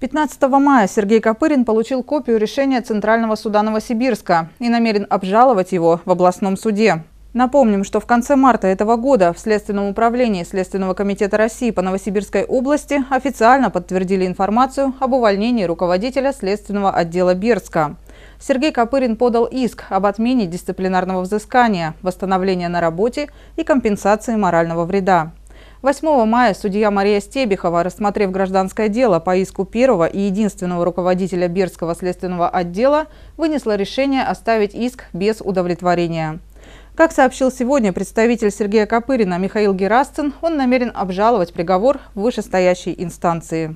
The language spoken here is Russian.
15 мая Сергей Копырин получил копию решения Центрального суда Новосибирска и намерен обжаловать его в областном суде. Напомним, что в конце марта этого года в Следственном управлении Следственного комитета России по Новосибирской области официально подтвердили информацию об увольнении руководителя Следственного отдела Берска. Сергей Копырин подал иск об отмене дисциплинарного взыскания, восстановления на работе и компенсации морального вреда. 8 мая судья Мария Стебихова, рассмотрев гражданское дело по иску первого и единственного руководителя Бердского следственного отдела, вынесла решение оставить иск без удовлетворения. Как сообщил сегодня представитель Сергея Копырина Михаил Герасцин, он намерен обжаловать приговор в вышестоящей инстанции.